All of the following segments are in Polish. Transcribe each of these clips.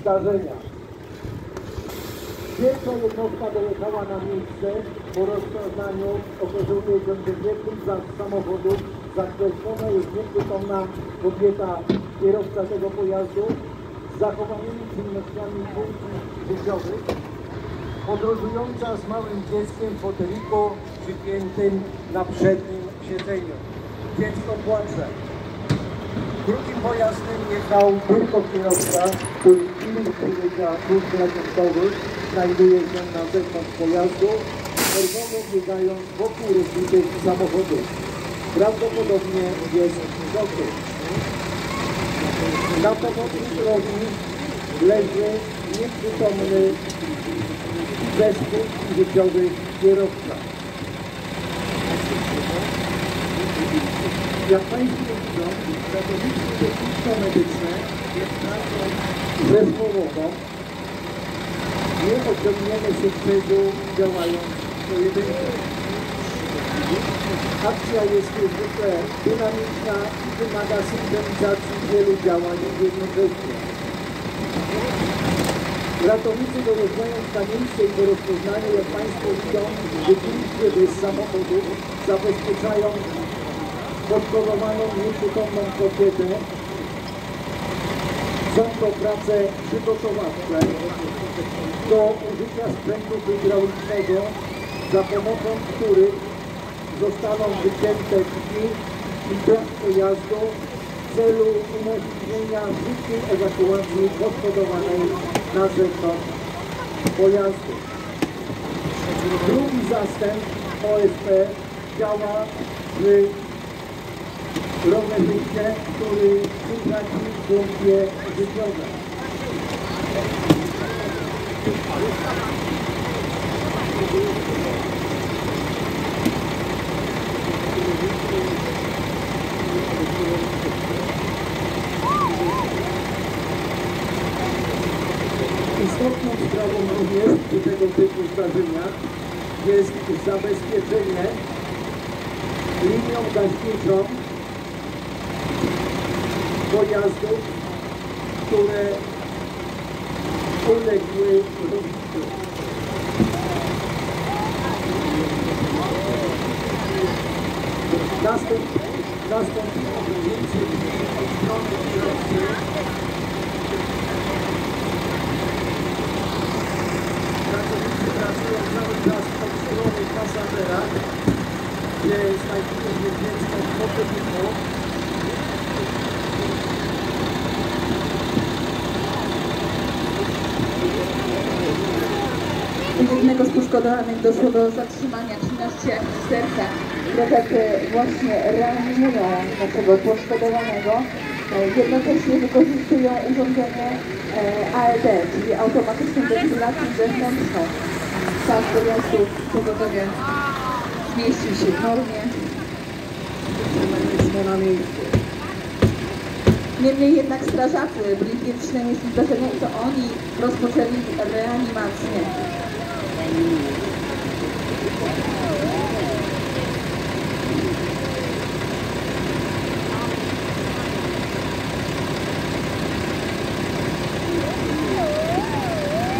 Zdarzenia. Pierwsza jednostka dojechała na miejsce po rozpoznaniu okazuje się, że w jednym z samochodów zakreślona jest nieprzytomna kobieta, kierowca tego pojazdu zachowanymi czynnościami funkcji życiowych, podróżująca z małym dzieckiem w foteliku przypiętym na przednim siedzeniu. Dziecko płacze. Drugim pojazdem jechał tylko kierowca, który chwili przybycia służb ratunkowych znajduje się na zewnątrz pojazdu, nerwowo biegając wokół rozbitych samochodów. Prawdopodobnie jest w szoku. Na pobocznej drogi leży nieprzytomny funkcji życiowych kierowca. Jak Państwo widzą, ratownictwo techniczno-medyczne jest pracą zespołową. Nie osiągniemy sukcesu działając pojedynczo. Akcja jest niezwykle dynamiczna i wymaga synchronizacji wielu działań jednocześnie. Ratownicy dojeżdżając na miejsce i po rozpoznaniu, jak Państwo widzą, wybiliście z samochodów, zabezpieczają podkorowaną, nieprzytomną kobietę. Są to prace przygotowawcze do użycia sprzętu hydraulicznego, za pomocą których zostaną wycięte drzwi i brak pojazdu w celu umożliwienia szybkiej ewakuacji poszkodowanej na zewnątrz pojazdu. Drugi zastęp OSP działa w rowerzyście, który utracił funkcje życiowe. Jest zabezpieczenie linią gaśniczą pojazdów, które uległy rozbiciu. Nastąpiło od strony kierowcy Pracownicy pracują cały czas od strony pasażera, gdzie znajduje się dziecko w foteliku. U jednego z poszkodowanych doszło do zatrzymania czynności serca. Krewety właśnie reanimują naszego poszkodowanego. Jednocześnie wykorzystują urządzenie e, AED, czyli automatyczną wentylację zewnętrzną. Czas dojazdu pogotowie zmieścił się w normie. Niemniej jednak strażacy byli pierwszym miejscu zdarzenia i to oni rozpoczęli reanimację.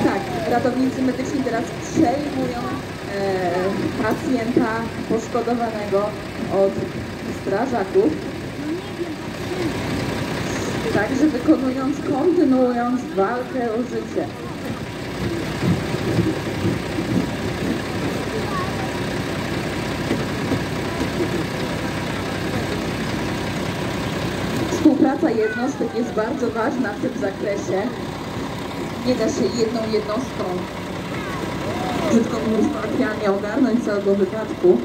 Tak, ratownicy medyczni teraz przejmują e, pacjenta poszkodowanego od strażaków. Także wykonując, kontynuując walkę o życie. Współpraca jednostek jest bardzo ważna w tym zakresie. Nie da się jedną jednostką, brzydko mówiąc kolokwialnie, ogarnąć całego wypadku.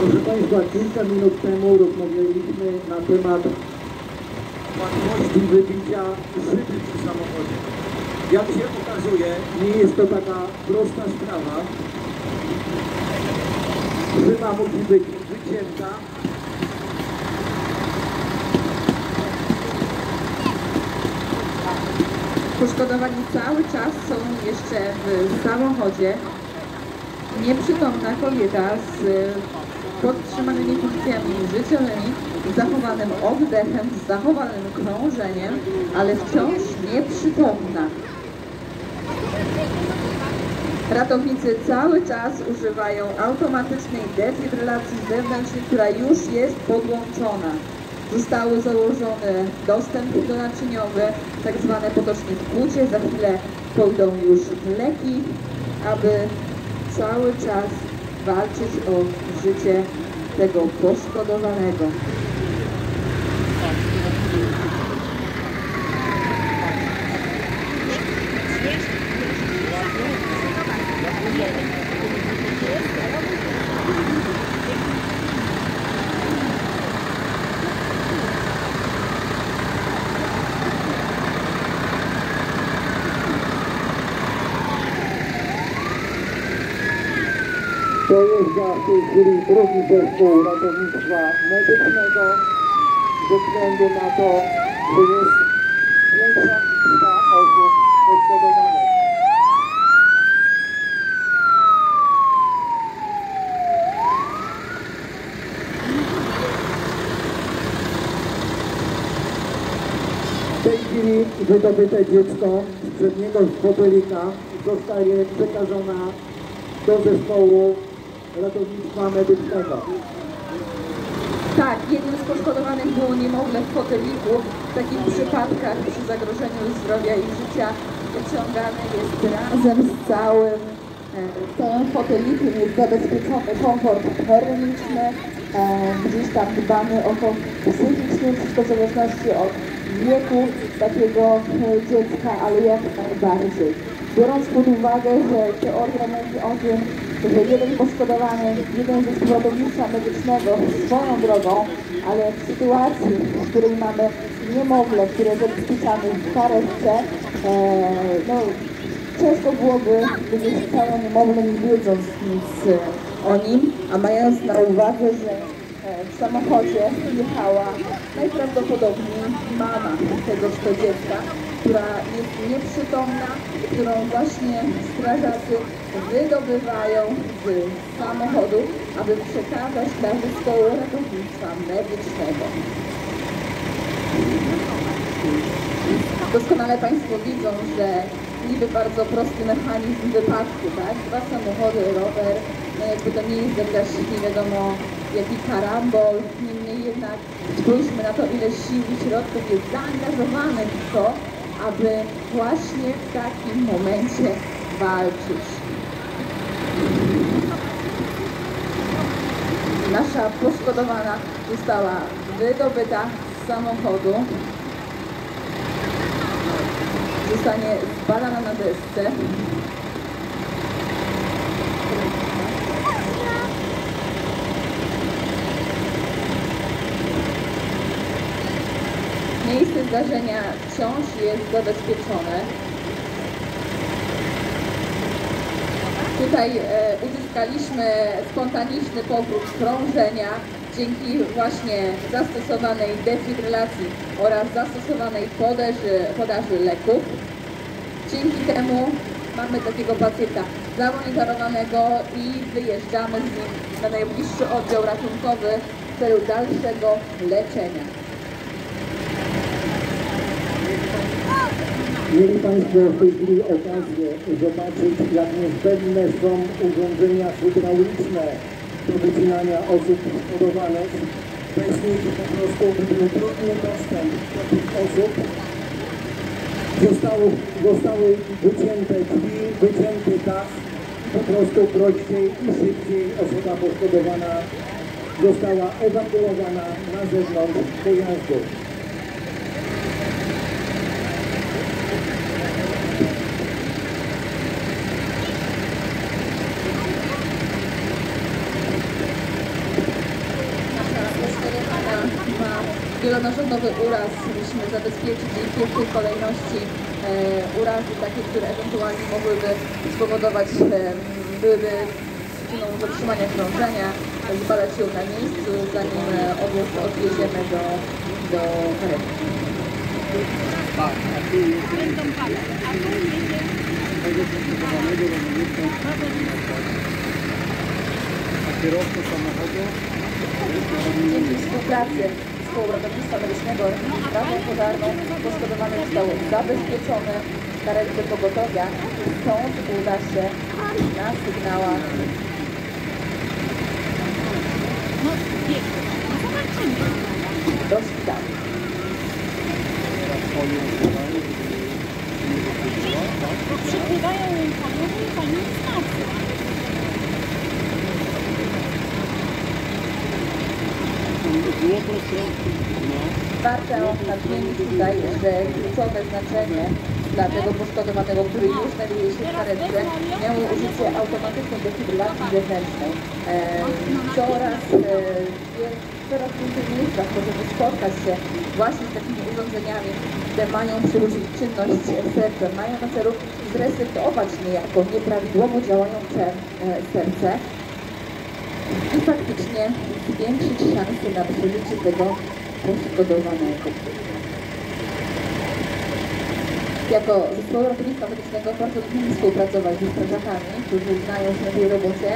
Proszę Państwa, kilka minut temu rozmawialiśmy na temat łatwości wybicia szyby przy samochodzie. Jak się okazuje, nie jest to taka prosta sprawa. Szyba musi być wycięta. Poszkodowani cały czas są jeszcze w samochodzie. Nieprzytomna kobieta z podtrzymanymi funkcjami życiowymi, z zachowanym oddechem, z zachowanym krążeniem, ale wciąż nieprzytomna. Ratownicy cały czas używają automatycznej defibrylacji zewnętrznej, która już jest podłączona. Zostały założone dostęp donaczyniowy, tak zwane potocznie wkłucie. Za chwilę pójdą już leki, aby cały czas walczyć o życie tego poszkodowanego. Dojeżdża w tej chwili drugi zespół ratownictwa medycznego ze względu na to, że jest większa liczba osób poszkodowanych. W tej chwili wydobyte dziecko z przedniego fotolika zostaje przekazana do zespołu ratownictwa medycznego. Tak, jednym z poszkodowanych było niemowlę w foteliku. W takich przypadkach przy zagrożeniu zdrowia i życia wyciągany jest razem z całym, e, całym fotelikiem, jest zabezpieczony komfort termiczny, e, gdzieś tam dbamy o to psychicznie, wszystko w zależności od wieku takiego e, dziecka, ale jak najbardziej. Biorąc pod uwagę, że teoria mówi o tym, jeden poszkodowany, jeden zespół ratownictwa medycznego swoją drogą, ale w sytuacji, w której mamy niemowlę, które zabezpieczamy w karetce, e, no, ciężko byłoby wynieść całą niemowlę nie wiedząc nic o nim, a mając na uwadze, że e, w samochodzie jechała najprawdopodobniej mama tegoż to dziecka, która jest nieprzytomna, którą właśnie strażacy wydobywają z samochodu, aby przekazać dla zespołu ratownictwa medycznego. Doskonale Państwo widzą, że niby bardzo prosty mechanizm wypadku, tak? Dwa samochody, rower, no jakby to nie jest jakaś nie wiadomo jaki karambol, niemniej jednak spójrzmy na to, ile sił i środków jest zaangażowanych w to, aby właśnie w takim momencie walczyć. Nasza poszkodowana została wydobyta z samochodu. Zostanie zbadana na desce. Miejsce zdarzenia wciąż jest zabezpieczone. Tutaj e, uzyskaliśmy spontaniczny powrót krążenia dzięki właśnie zastosowanej defibrylacji oraz zastosowanej podaży, podaży leków. Dzięki temu mamy takiego pacjenta zamonitorowanego i wyjeżdżamy z nim na najbliższy oddział ratunkowy w celu dalszego leczenia. Mieli Państwo w tej chwili okazję zobaczyć, jak niezbędne są urządzenia hydrauliczne do wycinania osób poszkodowanych. Bez nich po prostu by był trudny dostęp do tych osób. Zostało, zostały wycięte drzwi, wycięty dach. Po prostu prościej i szybciej osoba poszkodowana została ewakuowana na zewnątrz pojazdu. Nasza poszkodowana ma wielonarządowy uraz. Musimy zabezpieczyć w pierwszej kolejności e, urazy takie, które ewentualnie mogłyby spowodować, e, byłyby przyczyną zatrzymania krążenia, zbadać ją na miejscu, zanim e, obóz odwieziemy do, do karetki. Będą pale, a tu jedzie Kierowca samochodu Dzięki współpracy Ratownictwa Medycznego Strażą Pożarną poszkodowany został zabezpieczony w karetce pogotowia. Stąd uda się na sygnałach no zobaczymy. do szpitala. Przypływają panowie Warto nadmienić tutaj, że kluczowe znaczenie dla tego poszkodowanego, który już znajduje się w karetce, miało użycie automatycznej defibrylacji zewnętrznej. E, coraz, e, coraz więcej miejscach możemy spotkać się właśnie z takimi urządzeniami, które mają przywrócić czynność serca, mają na celu zresetować niejako nieprawidłowo działające e, serce i faktycznie zwiększyć szanse na przeżycie tego poszkodowanego. Jako zespoł ratownictwa medycznego bardzo lubimy współpracować ze strażakami, którzy znają się na tej robocie,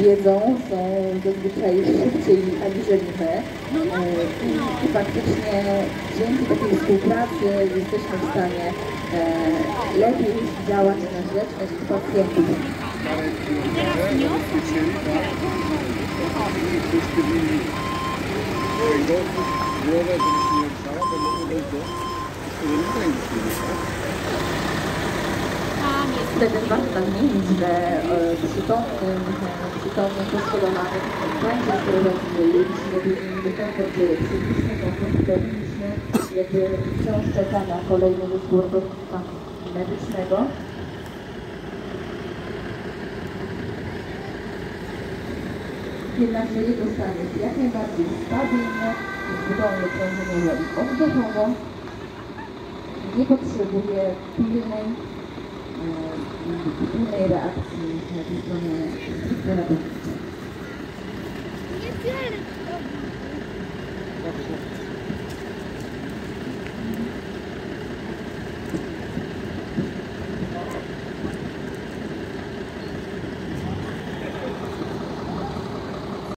wiedzą, są zazwyczaj szybciej aniżeli my. No, no, E, I, no. I faktycznie dzięki takiej współpracy jesteśmy w stanie e, lepiej działać na rzecz naszych pacjentów. Teraz niosą się głowę, żeby się nie ruszała, bo mogło dojść do warto nadmienić, że przytomnym, przytomnym poszkodowanym będzie sprowadziliśmy komfort psychiczny, komfort techniczny, jakby wciąż czeka na kolejny ratownictwa medycznego. Jednakże jego stan jest jak najbardziej stabilny, zdolny krążeniowo i oddechowo, nie potrzebuje pilnej innej reakcji ze strony ratowniczej. Nie. Dobrze.